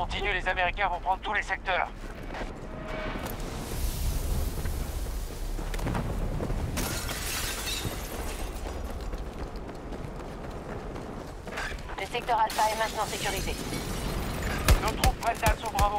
continue, les Américains vont prendre tous les secteurs. Le secteur Alpha est maintenant sécurisé. Nos troupes prennent d'assaut Bravo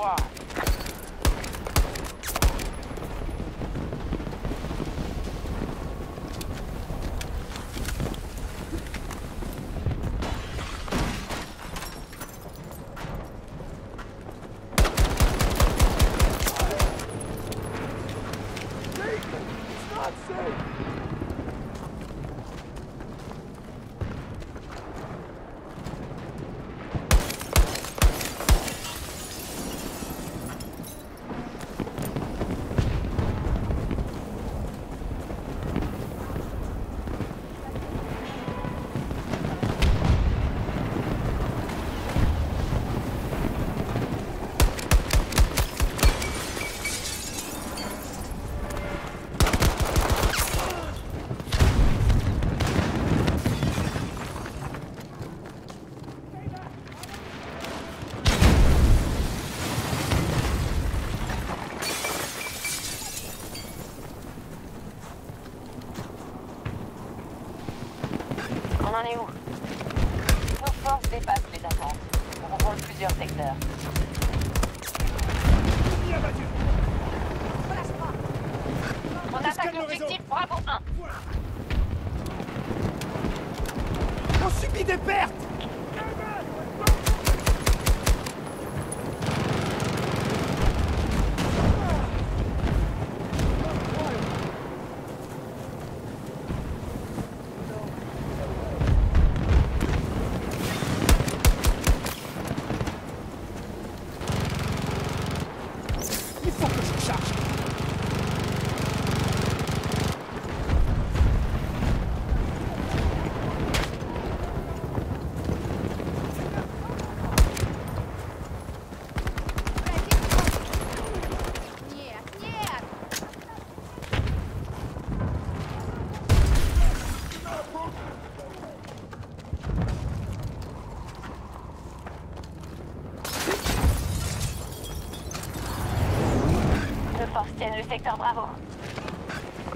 secteur Bravo.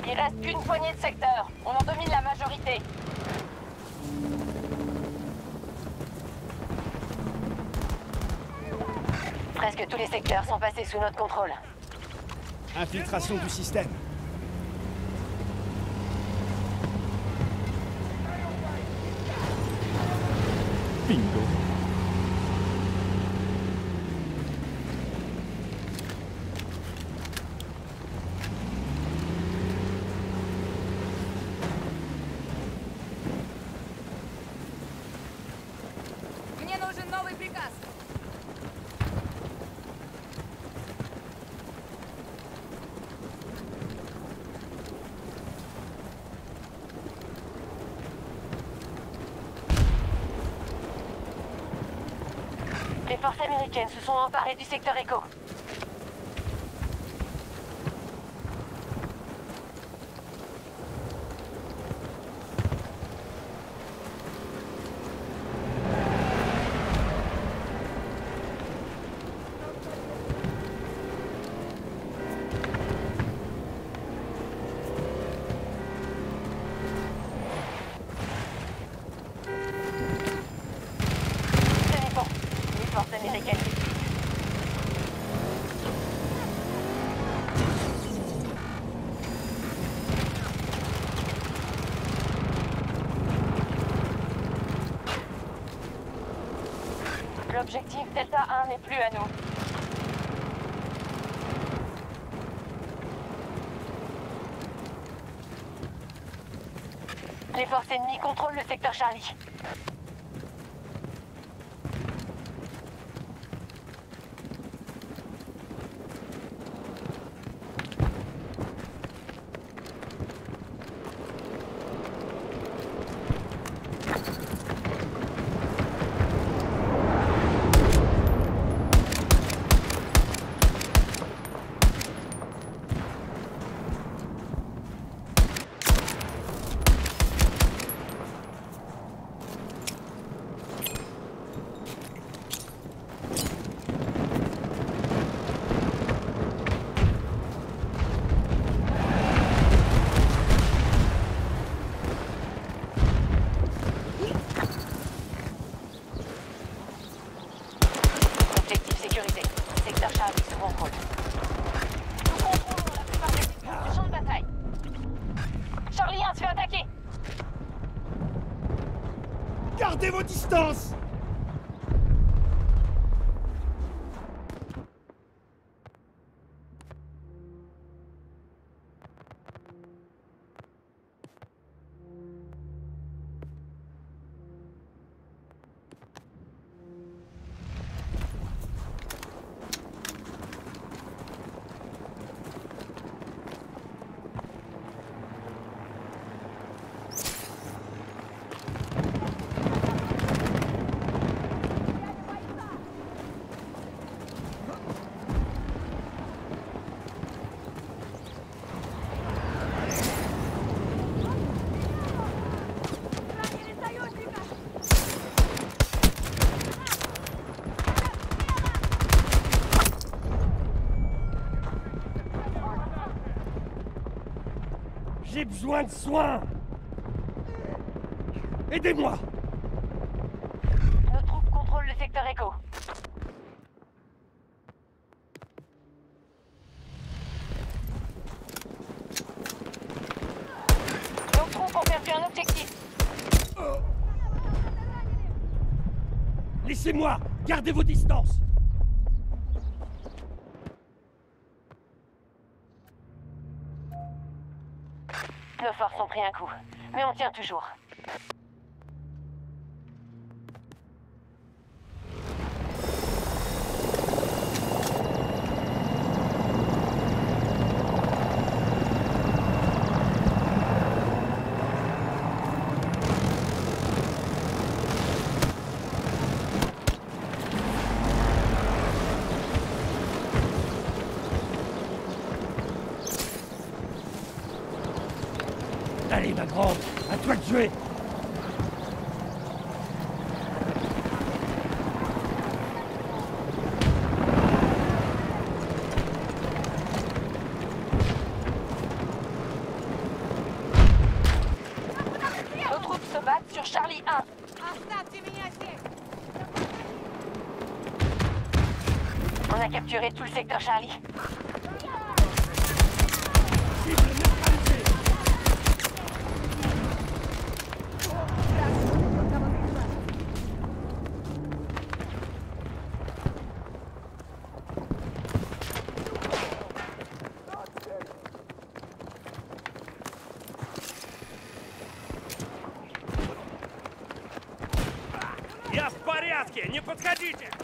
Il reste qu'une poignée de secteurs. On en domine la majorité. Presque tous les secteurs sont passés sous notre contrôle. Infiltration du système. Bingo. Les forces américaines se sont emparées du secteur Echo. Tenez bon, les forces américaines. L'objectif Delta 1 n'est plus à nous. Les forces ennemies contrôlent le secteur Charlie. J'ai besoin de soins Aidez-moi Nos troupes contrôlent le secteur écho. Nos troupes ont perdu un objectif. Laissez-moi Gardez vos distances Nos forces ont mais on tient toujours. Allez, ma grande À toi de jouer Ребятки, не подходите!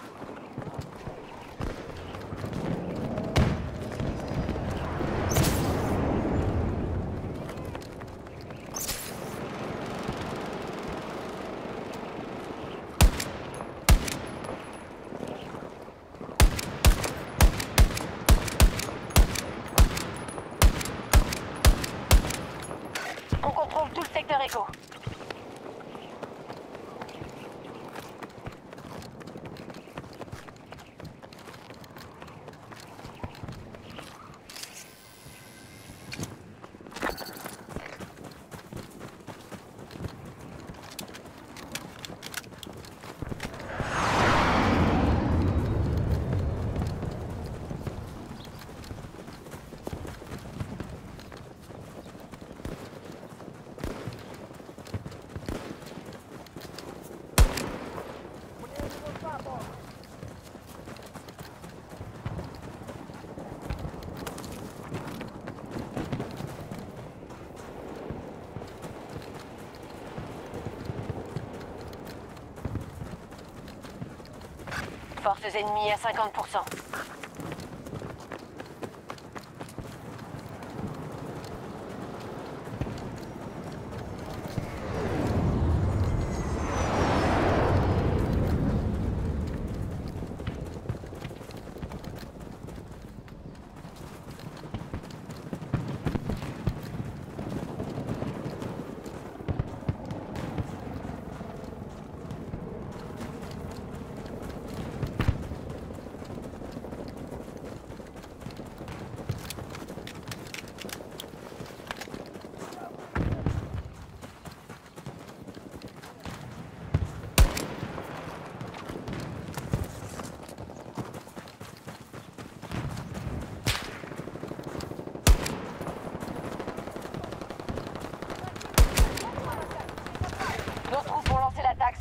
Forces ennemies à 50%.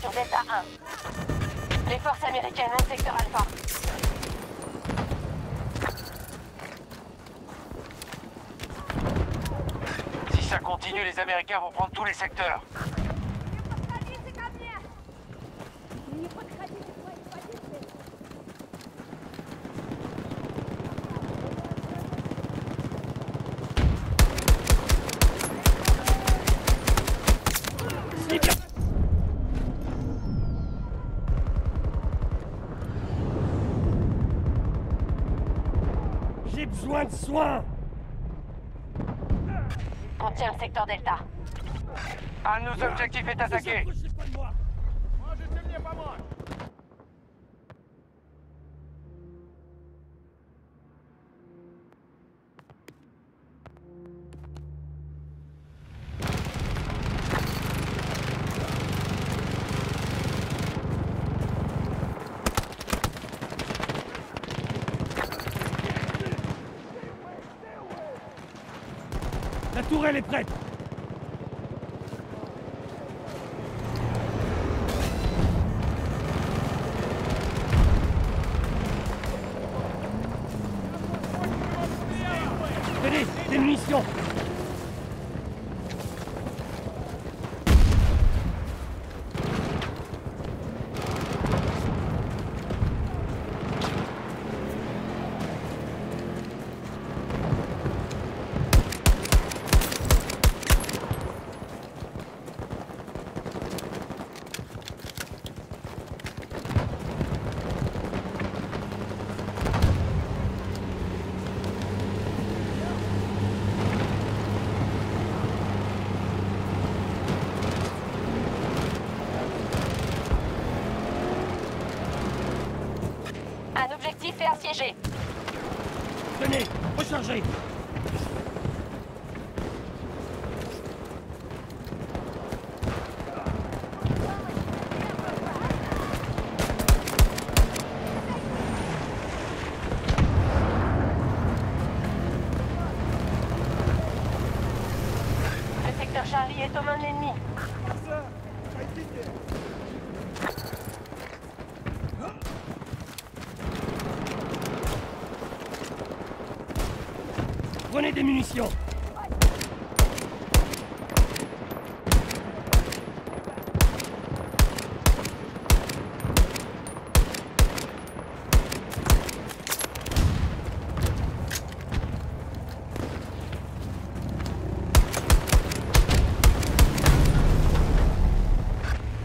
Delta 1. Les forces américaines ont le secteur Alpha. Si ça continue, les Américains vont prendre tous les secteurs. Besoin On tient le secteur Delta. Un de nos objectifs est attaqué.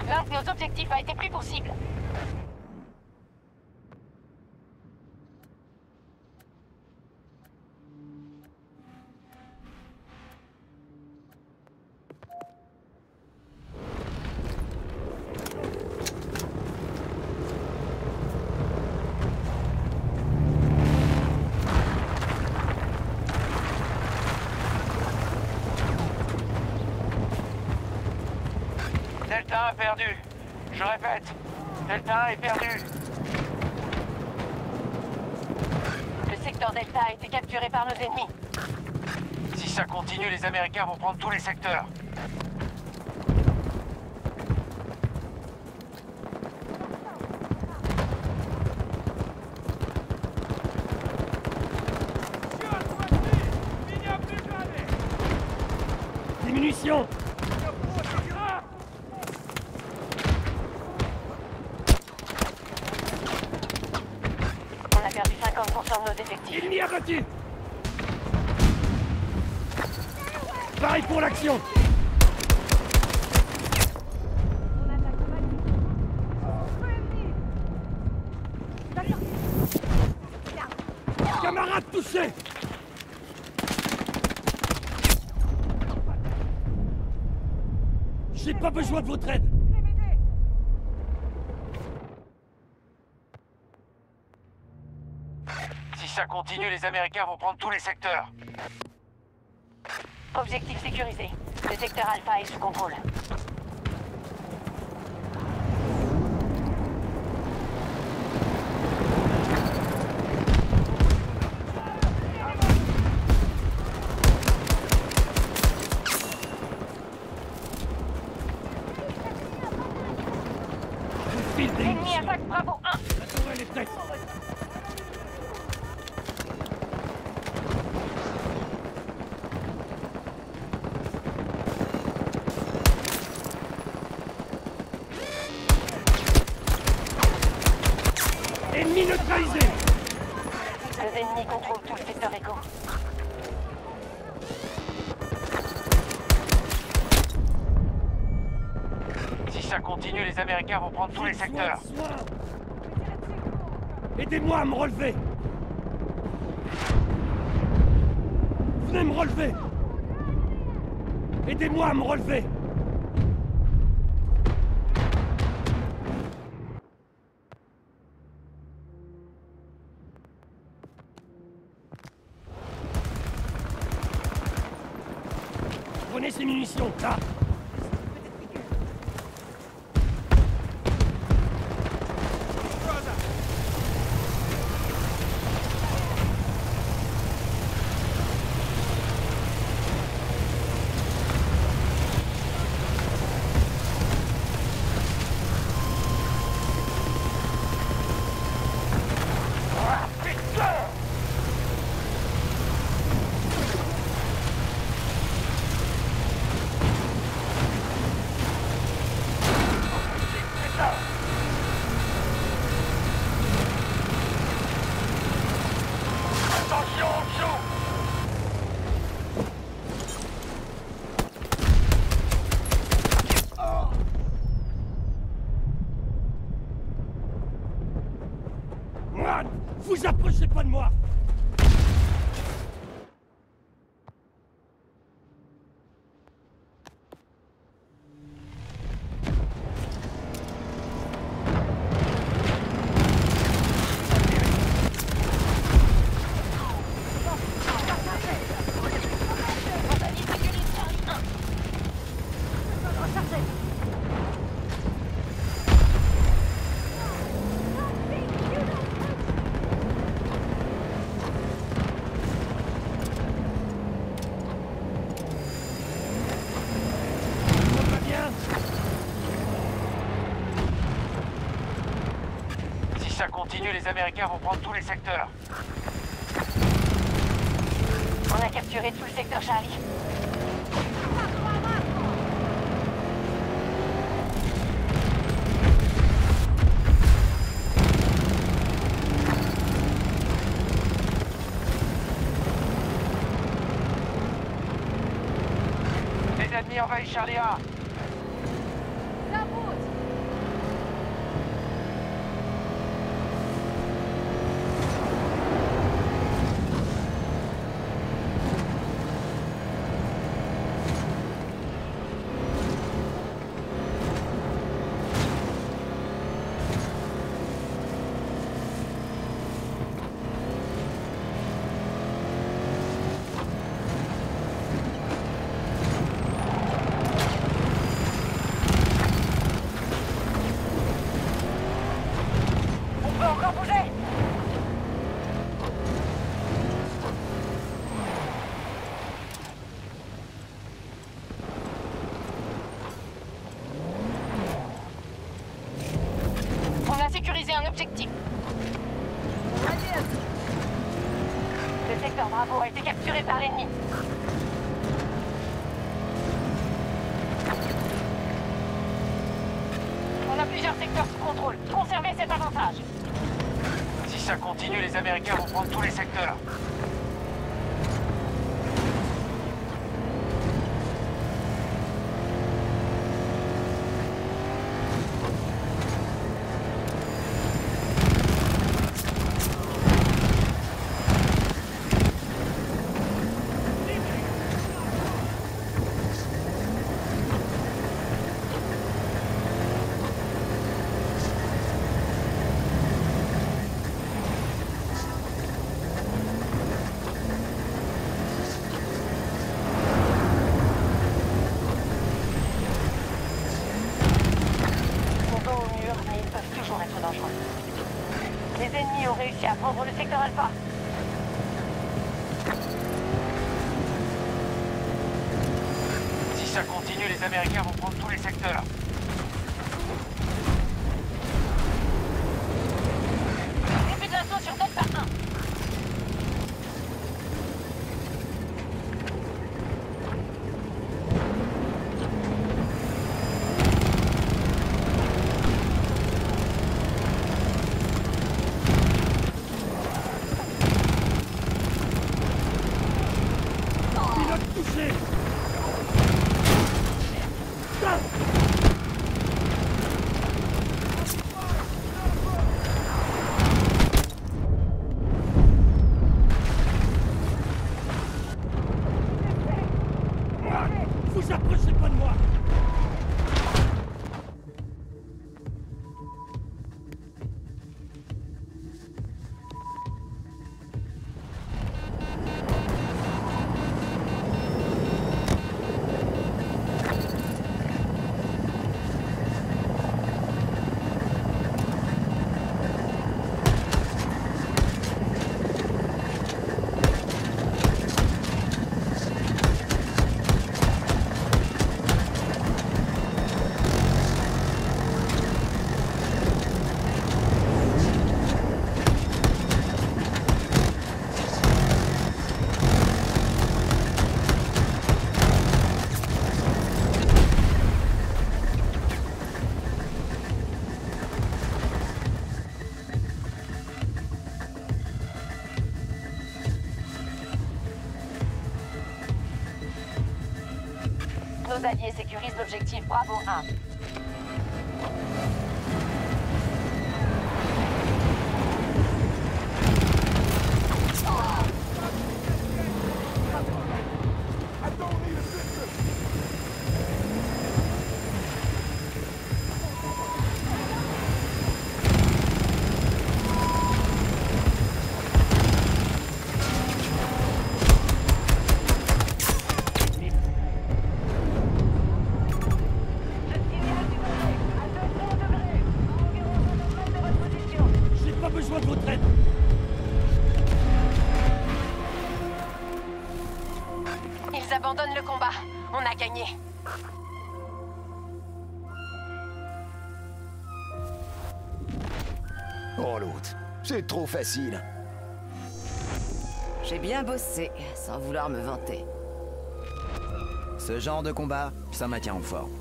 L'un de nos objectifs a été pris pour cible. Delta 1 perdu. Je répète, Delta 1 est perdu. Le secteur Delta a été capturé par nos ennemis. Si ça continue, les Américains vont prendre tous les secteurs. Des munitions besoin de votre aide Si ça continue, les Américains vont prendre tous les secteurs. Objectif sécurisé. Le secteur Alpha est sous contrôle. Ennemi neutralisé Les ennemis contrôlent tout le secteur éco. Si ça continue, les Américains vont prendre tous les secteurs. Aidez-moi à me relever. Venez me relever. Aidez-moi à me relever. Continue, les Américains vont prendre tous les secteurs. On a capturé tout le secteur Charlie. Les Américains vont prendre tous les secteurs. Ils sont dos au mur, mais ils peuvent toujours être dangereux. Les ennemis ont réussi à prendre le secteur Alpha. Si ça continue, les Américains vont prendre tous les secteurs. Sécurisent l'objectif Bravo 1. C'est trop facile. J'ai bien bossé, sans vouloir me vanter. Ce genre de combat, ça maintient en forme.